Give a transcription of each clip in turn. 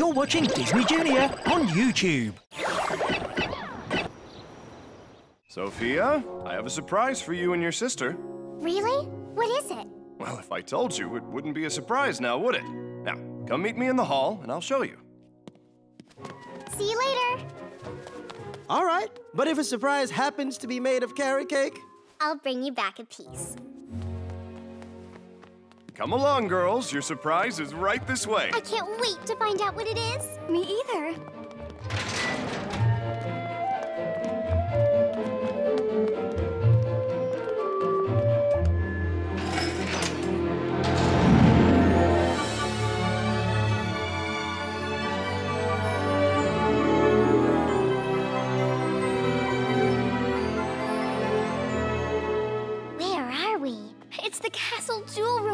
You're watching Disney Junior on YouTube. Sofia, I have a surprise for you and your sister. Really? What is it? Well, if I told you, it wouldn't be a surprise now, would it? Now, come meet me in the hall and I'll show you. See you later. All right, but if a surprise happens to be made of carrot cake? I'll bring you back a piece. Come along, girls. Your surprise is right this way. I can't wait to find out what it is. Me either.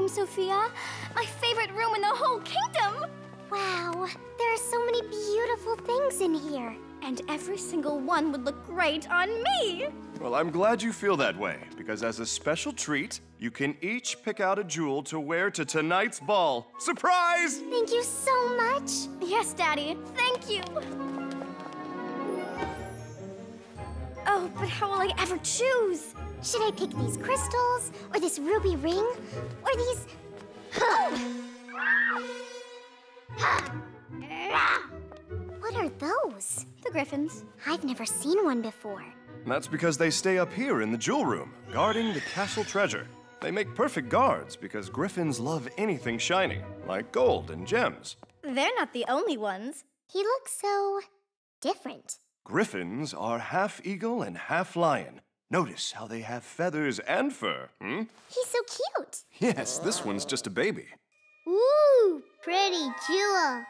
Room, Sofia. My favorite room in the whole kingdom. Wow, there are so many beautiful things in here. And every single one would look great on me. Well, I'm glad you feel that way, because as a special treat, you can each pick out a jewel to wear to tonight's ball. Surprise! Thank you so much. Yes, Daddy. Thank you. Oh, but how will I ever choose? Should I pick these crystals, or this ruby ring, or these. what are those? The Griffins. I've never seen one before. That's because they stay up here in the jewel room, guarding the castle treasure. They make perfect guards because griffins love anything shiny, like gold and gems. They're not the only ones. He looks so. different. Griffins are half eagle and half lion. Notice how they have feathers and fur, hmm? He's so cute. Yes, this one's just a baby. Ooh, pretty jewel.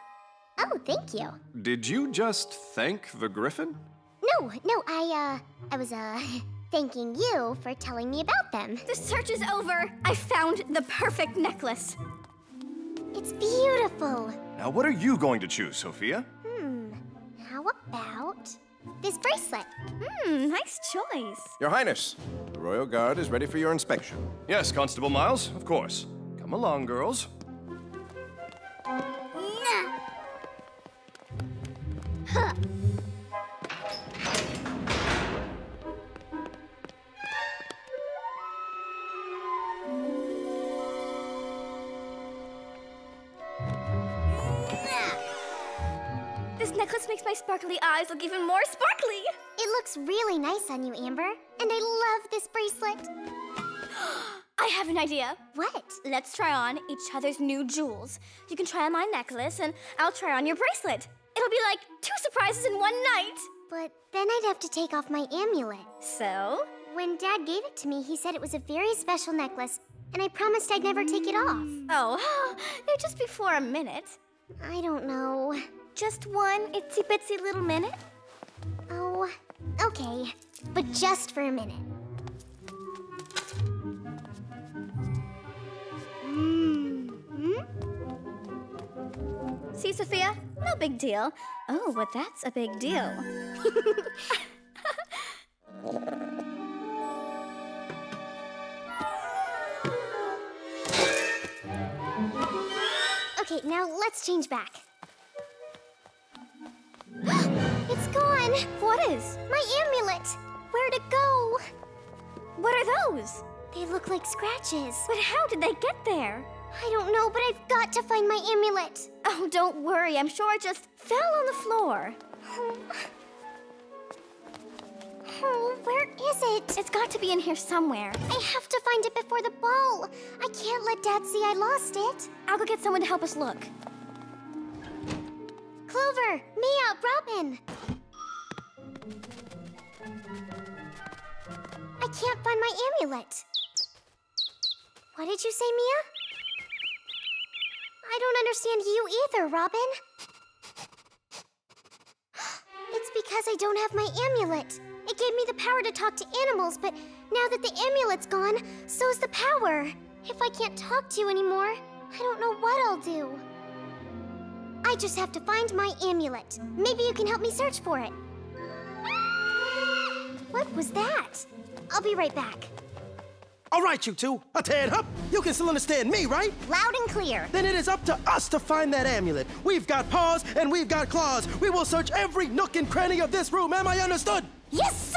Oh, thank you. Did you just thank the griffin? No, no, I, uh, I was, uh, thanking you for telling me about them. The search is over. I found the perfect necklace. It's beautiful. Now, what are you going to choose, Sofia? Hmm, how about this bracelet? Hmm, nice choice. Your Highness, the Royal Guard is ready for your inspection. Yes, Constable Miles, of course. Come along, girls. This necklace makes my sparkly eyes look even more sparkly. It looks really nice on you, Amber. And I love this bracelet. I have an idea. What? Let's try on each other's new jewels. You can try on my necklace, and I'll try on your bracelet. It'll be like two surprises in one night. But then I'd have to take off my amulet. So? When Dad gave it to me, he said it was a very special necklace, and I promised I'd never take it off. Oh, just be for a minute. I don't know. Just one itsy bitsy little minute? Oh, okay. But just for a minute. Hmm? See, Sofia? No big deal. Oh, but that's a big deal. Okay, now let's change back. it's gone! What is? My amulet! Where'd it go? What are those? They look like scratches. But how did they get there? I don't know, but I've got to find my amulet. Oh, don't worry. I'm sure it just fell on the floor. Oh. Oh, where is it? It's got to be in here somewhere. I have to find it before the ball. I can't let Dad see I lost it. I'll go get someone to help us look. Clover, Mia, Robin. I can't find my amulet. What did you say, Mia? I don't understand you either, Robin. It's because I don't have my amulet. It gave me the power to talk to animals, but now that the amulet's gone, so's the power. If I can't talk to you anymore, I don't know what I'll do. I just have to find my amulet. Maybe you can help me search for it. What was that? I'll be right back. All right, you two. A tan up. You can still understand me, right? Loud and clear. Then it is up to us to find that amulet. We've got paws and we've got claws. We will search every nook and cranny of this room. Am I understood? Yes, sir!